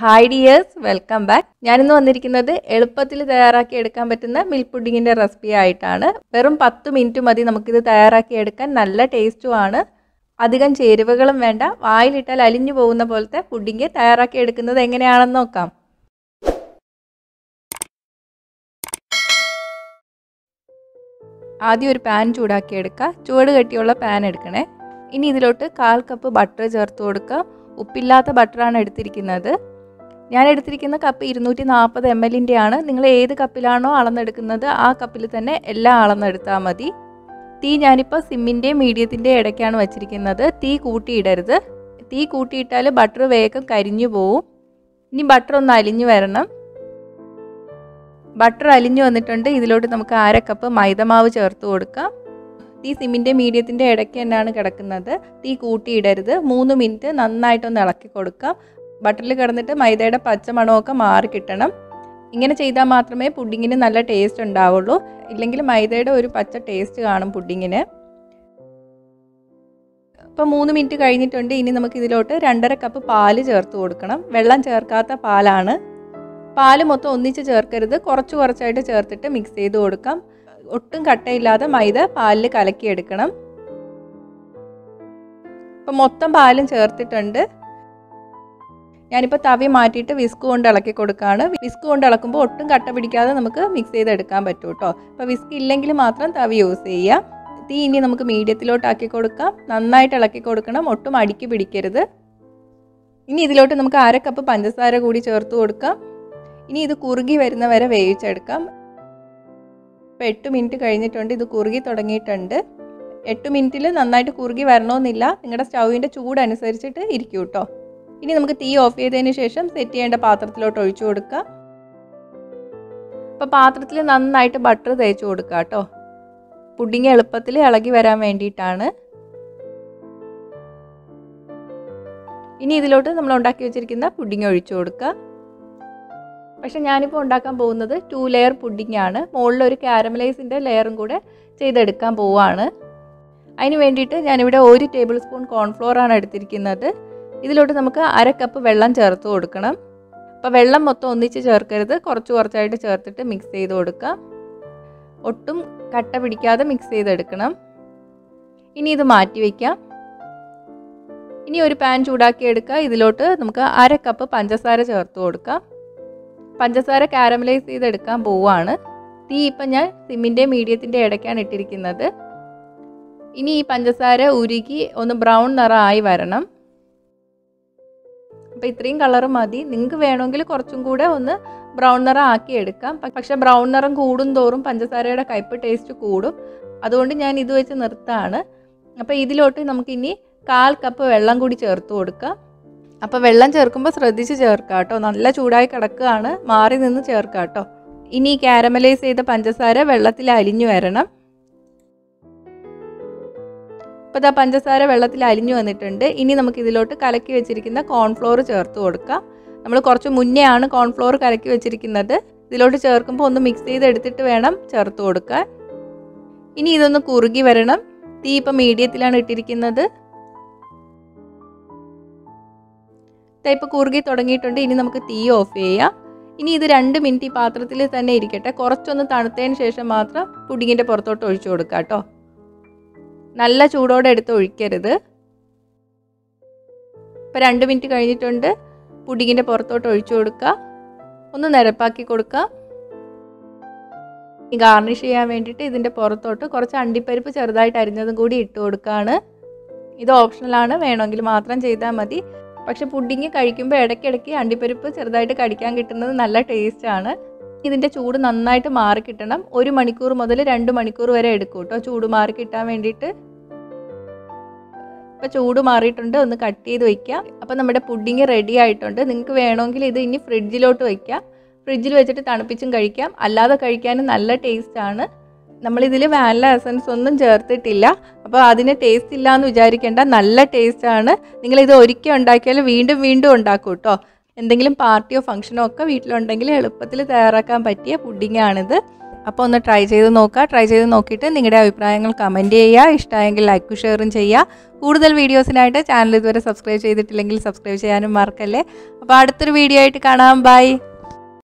Hi dears welcome back ഞാനിന്ന് വന്നിരിക്കുന്നത് എളുപ്പത്തിൽ തയ്യാറാക്കി എടുക്കാൻ പറ്റുന്ന മിൽക്ക് പുഡിങ്ങിന്റെ റെസിപ്പി ആയിട്ടാണ്. വെറും പത്ത് മിനിറ്റ് മതി നമുക്കിത് തയ്യാറാക്കി എടുക്കാൻ. നല്ല ടേസ്റ്റുമാണ് അധികം ചേരുവകളും വേണ്ട. വായിലിട്ടാൽ അലിഞ്ഞു പോകുന്ന പോലത്തെ പുഡിങ് തയ്യാറാക്കി എടുക്കുന്നത് എങ്ങനെയാണെന്ന് നോക്കാം. ആദ്യം ഒരു പാൻ ചൂടാക്കി എടുക്കുക. ചുവട് കെട്ടിയുള്ള പാൻ എടുക്കണേ. ഇനി ഇതിലോട്ട് കാൽ കപ്പ് ബട്ടർ ചേർത്ത് കൊടുക്കുക. ഉപ്പില്ലാത്ത ബട്ടറാണ് എടുത്തിരിക്കുന്നത്. ഞാൻ എടുത്തിരിക്കുന്ന കപ്പ് ഇരുന്നൂറ്റി നാൽപ്പത് എം എല്ലിന്റെ ആണ് നിങ്ങൾ ഏത് കപ്പിലാണോ അളന്നെടുക്കുന്നത് ആ കപ്പിൽ തന്നെ എല്ലാം അളന്നെടുത്താൽ മതി. തീ ഞാനിപ്പോൾ സിമ്മിന്റെയും മീഡിയത്തിന്റെയും ഇടയ്ക്കാണ് വെച്ചിരിക്കുന്നത്. തീ കൂട്ടിയിടരുത്. തീ കൂട്ടിയിട്ടാൽ ബട്ടർ വേഗം കരിഞ്ഞു പോവും. ഇനി ബട്ടർ ഒന്ന് അലിഞ്ഞു വരണം. ബട്ടർ അലിഞ്ഞു വന്നിട്ടുണ്ട്. ഇതിലോട്ട് നമുക്ക് അര കപ്പ് മൈദമാവ് ചേർത്ത് കൊടുക്കാം. തീ സിമ്മിന്റെ മീഡിയത്തിന്റെ ഇടയ്ക്ക് തന്നെയാണ് കിടക്കുന്നത്. തീ കൂട്ടിയിടരുത്. മൂന്ന് മിനിറ്റ് നന്നായിട്ടൊന്ന് ഇളക്കി കൊടുക്കാം. ബട്ടറിൽ കിടന്നിട്ട് മൈദയുടെ പച്ചമണമൊക്കെ മാറി കിട്ടണം. ഇങ്ങനെ ചെയ്താൽ മാത്രമേ പുഡിങ്ങിന് നല്ല ടേസ്റ്റ് ഉണ്ടാവുള്ളൂ. ഇല്ലെങ്കിൽ മൈദയുടെ ഒരു പച്ച ടേസ്റ്റ് കാണും പുഡിങ്ങിന്. ഇപ്പോൾ മൂന്ന് മിനിറ്റ് കഴിഞ്ഞിട്ടുണ്ട്. ഇനി നമുക്ക് ഇതിലോട്ട് രണ്ടര കപ്പ് പാൽ ചേർത്ത് കൊടുക്കണം. വെള്ളം ചേർക്കാത്ത പാലാണ്. പാൽ മൊത്തം ഒന്നിച്ച് ചേർക്കരുത്. കുറച്ച് കുറച്ചായിട്ട് ചേർത്തിട്ട് മിക്സ് ചെയ്ത് കൊടുക്കാം. ഒട്ടും കട്ടയില്ലാതെ മൈദ പാലിൽ കലക്കിയെടുക്കണം. ഇപ്പം മൊത്തം പാലും ചേർത്തിട്ടുണ്ട്. ഞാനിപ്പോൾ തവി മാറ്റിയിട്ട് വിസ്ക് കൊണ്ട് ഇളക്കി കൊടുക്കുകയാണ് വിസ്ക് കൊണ്ട് ഇളക്കുമ്പോൾ ഒട്ടും കട്ട പിടിക്കാതെ നമുക്ക് മിക്സ് ചെയ്തെടുക്കാൻ പറ്റും കേട്ടോ അപ്പോൾ വിസ്ക് ഇല്ലെങ്കിൽ മാത്രം തവി യൂസ് ചെയ്യാം. തീ ഇനി നമുക്ക് മീഡിയത്തിലോട്ടാക്കി കൊടുക്കാം. നന്നായിട്ട് ഇളക്കി കൊടുക്കണം. ഒട്ടും അടുക്കി പിടിക്കരുത്. ഇനി ഇതിലോട്ട് നമുക്ക് അര കപ്പ് പഞ്ചസാര കൂടി ചേർത്ത് കൊടുക്കാം. ഇനി ഇത് കുറുകി വരുന്ന വരെ വേവിച്ചെടുക്കാം. ഇപ്പോൾ എട്ട് മിനിറ്റ് കഴിഞ്ഞിട്ടുണ്ട്. ഇത് കുറുകി തുടങ്ങിയിട്ടുണ്ട്. എട്ട് മിനിറ്റിൽ നന്നായിട്ട് കുറുകി വരണമെന്നില്ല. നിങ്ങളുടെ സ്റ്റൗവിന്റെ ചൂടനുസരിച്ചിട്ട് ഇരിക്കും കേട്ടോ ഇനി നമുക്ക് തീ ഓഫ് ചെയ്തതിന് ശേഷം സെറ്റ് ചെയ്യേണ്ട പാത്രത്തിലോട്ട് ഒഴിച്ചു കൊടുക്കുക. അപ്പോൾ പാത്രത്തിൽ നന്നായിട്ട് ബട്ടർ തേച്ച് കൊടുക്കുക കേട്ടോ. പുഡിങ് എളുപ്പത്തിൽ ഇളകി വരാൻ വേണ്ടിയിട്ടാണ്. ഇനി ഇതിലോട്ട് നമ്മൾ ഉണ്ടാക്കി വെച്ചിരിക്കുന്ന പുഡിങ് ഒഴിച്ചു കൊടുക്കുക. പക്ഷെ ഞാനിപ്പോൾ ഉണ്ടാക്കാൻ പോകുന്നത് ടു ലെയർ പുഡിംഗ് ആണ്. മുകളിൽ ഒരു കാരമലൈസിന്റെ ലെയറും കൂടെ ചെയ്തെടുക്കാൻ പോവുകയാണ് അതിന് വേണ്ടിയിട്ട് ഞാനിവിടെ ഒരു ടേബിൾ സ്പൂൺ കോൺഫ്ലോർ ആണ് എടുത്തിരിക്കുന്നത്. ഇതിലോട്ട് നമുക്ക് അര കപ്പ് വെള്ളം ചേർത്ത് കൊടുക്കണം. അപ്പോൾ വെള്ളം മൊത്തം ഒന്നിച്ച് ചേർക്കരുത്. കുറച്ച് കുറച്ചായിട്ട് ചേർത്തിട്ട് മിക്സ് ചെയ്ത് കൊടുക്കുക ഒട്ടും കട്ട പിടിക്കാതെ മിക്സ് ചെയ്തെടുക്കണം. ഇനി ഇത് മാറ്റി വയ്ക്കാം ഇനി ഒരു പാൻ ചൂടാക്കി എടുക്കുക. ഇതിലോട്ട് നമുക്ക് അര കപ്പ് പഞ്ചസാര ചേർത്ത് കൊടുക്കാം. പഞ്ചസാര കാരമലൈസ് ചെയ്തെടുക്കാൻ പോവുകയാണ്. തീ ഇപ്പം ഞാൻ സിമ്മിന്റെ മീഡിയത്തിന്റെ ഇടയ്ക്കാണ് ഇട്ടിരിക്കുന്നത്. ഇനി ഈ പഞ്ചസാര ഉരുകി ഒന്ന് ബ്രൗൺ നിറമായി വരണം. അപ്പോൾ ഇത്രയും കളർ മതി. നിങ്ങൾക്ക് വേണമെങ്കിൽ കുറച്ചും കൂടെ ഒന്ന് ബ്രൗൺ നിറം ആക്കി എടുക്കാം. പക്ഷെ ബ്രൗൺ നിറം കൂടും തോറും പഞ്ചസാരയുടെ കയ്പ് ടേസ്റ്റ് കൂടും. അതുകൊണ്ട് ഞാൻ ഇത് വെച്ച് നിർത്താണ്. അപ്പോൾ ഇതിലോട്ട് നമുക്കിനി കാൽ കപ്പ് വെള്ളം കൂടി ചേർത്ത് കൊടുക്കാം. അപ്പോൾ വെള്ളം ചേർക്കുമ്പോൾ ശ്രദ്ധിച്ച് ചേർക്കുക കേട്ടോ. നല്ല ചൂടായി കിടക്കുകയാണ്. മാറി നിന്ന് ചേർക്കാം കേട്ടോ. ഇനി കാരമലൈസ് ചെയ്ത പഞ്ചസാര വെള്ളത്തിൽ അലിഞ്ഞു വരണം. ഇപ്പോൾ ഇതാ പഞ്ചസാര വെള്ളത്തിൽ അലിഞ്ഞു വന്നിട്ടുണ്ട്. ഇനി നമുക്ക് ഇതിലോട്ട് കലക്കി വെച്ചിരിക്കുന്ന കോൺഫ്ലോർ ചേർത്ത് കൊടുക്കാം. നമ്മൾ കുറച്ച് മുന്നേ ആണ് കോൺഫ്ലോർ കലക്കി വെച്ചിരിക്കുന്നത്. ഇതിലോട്ട് ചേർക്കുമ്പോൾ ഒന്ന് മിക്സ് ചെയ്ത് എടുത്തിട്ട് വേണം ചേർത്ത് കൊടുക്കാൻ. ഇനി ഇതൊന്ന് കുറുകി വരണം. തീ ഇപ്പം മീഡിയത്തിലാണ് ഇട്ടിരിക്കുന്നത്. ഇപ്പോൾ കുറുകി തുടങ്ങിയിട്ടുണ്ട്. ഇനി നമുക്ക് തീ ഓഫ് ചെയ്യാം. ഇനി ഇത് രണ്ട് മിനിറ്റ് ഈ പാത്രത്തിൽ തന്നെ ഇരിക്കട്ടെ. കുറച്ചൊന്ന് തണുത്തതിന് ശേഷം മാത്രം പുഡിങ്ങിന്റെ പുറത്തോട്ട് ഒഴിച്ചു കൊടുക്കാം കേട്ടോ. നല്ല ചൂടോടെ എടുത്ത് ഒഴിക്കരുത്. ഇപ്പോൾ രണ്ട് മിനിറ്റ് കഴിഞ്ഞിട്ടുണ്ട്. പുഡിങ്ങിന്റെ പുറത്തോട്ട് ഒഴിച്ചു കൊടുക്കുക ഒന്ന് നിരപ്പാക്കി കൊടുക്കുക ഗാർണിഷ് ചെയ്യാൻ വേണ്ടിയിട്ട് ഇതിന്റെ പുറത്തോട്ട് കുറച്ച് അണ്ടിപ്പരിപ്പ് ചെറുതായിട്ട് അരിഞ്ഞതും കൂടി ഇട്ട് കൊടുക്കുകയാണ് ഇത് ഓപ്ഷണലാണ് വേണമെങ്കിൽ മാത്രം ചെയ്താൽ മതി. പക്ഷെ പുഡിങ് കഴിക്കുമ്പോൾ ഇടയ്ക്കിടയ്ക്ക് അണ്ടിപ്പരിപ്പ് ചെറുതായിട്ട് കടിക്കാൻ കിട്ടുന്നത് നല്ല ടേസ്റ്റാണ് ഇതിന്റെ ചൂട് നന്നായിട്ട് മാറി കിട്ടണം. ഒരു മണിക്കൂർ മുതൽ രണ്ട് മണിക്കൂർ വരെ എടുക്കും കേട്ടോ ചൂട് മാറി കിട്ടാൻ വേണ്ടിയിട്ട്. ഇപ്പോൾ ചൂട് മാറിയിട്ടുണ്ട്. ഒന്ന് കട്ട് ചെയ്ത് വയ്ക്കാം അപ്പോൾ നമ്മുടെ പുഡിങ് റെഡി ആയിട്ടുണ്ട്. നിങ്ങൾക്ക് വേണമെങ്കിൽ ഇത് ഇനി ഫ്രിഡ്ജിലോട്ട് വയ്ക്കാം ഫ്രിഡ്ജിൽ വെച്ചിട്ട് തണുപ്പിച്ചും കഴിക്കാം. അല്ലാതെ കഴിക്കാനും നല്ല ടേസ്റ്റാണ് നമ്മളിതിൽ വാനില എസൻസ് ഒന്നും ചേർത്തിട്ടില്ല. അപ്പോൾ അതിന് ടേസ്റ്റ് ഇല്ല എന്ന് വിചാരിക്കേണ്ട. നല്ല ടേസ്റ്റാണ് നിങ്ങളിത് ഒരിക്കൽ ഉണ്ടാക്കിയാൽ വീണ്ടും വീണ്ടും ഉണ്ടാക്കും കേട്ടോ എന്തെങ്കിലും പാർട്ടിയോ ഫംഗ്ഷനോ ഒക്കെ വീട്ടിലുണ്ടെങ്കിൽ എളുപ്പത്തിൽ തയ്യാറാക്കാൻ പറ്റിയ പുഡിങ്ങാണിത്. അപ്പോൾ ഒന്ന് ട്രൈ ചെയ്ത് നോക്കുക. ട്രൈ ചെയ്ത് നോക്കിയിട്ട് നിങ്ങളുടെ അഭിപ്രായങ്ങൾ കമന്റ് ചെയ്യുക. ഇഷ്ടമായെങ്കിൽ ലൈക്കും ഷെയറും ചെയ്യുക. കൂടുതൽ വീഡിയോസിനായിട്ട് ചാനൽ ഇതുവരെ സബ്സ്ക്രൈബ് ചെയ്തിട്ടില്ലെങ്കിൽ സബ്സ്ക്രൈബ് ചെയ്യാനും മറക്കല്ലേ. അപ്പോൾ അടുത്തൊരു വീഡിയോ ആയിട്ട് കാണാം. ബൈ.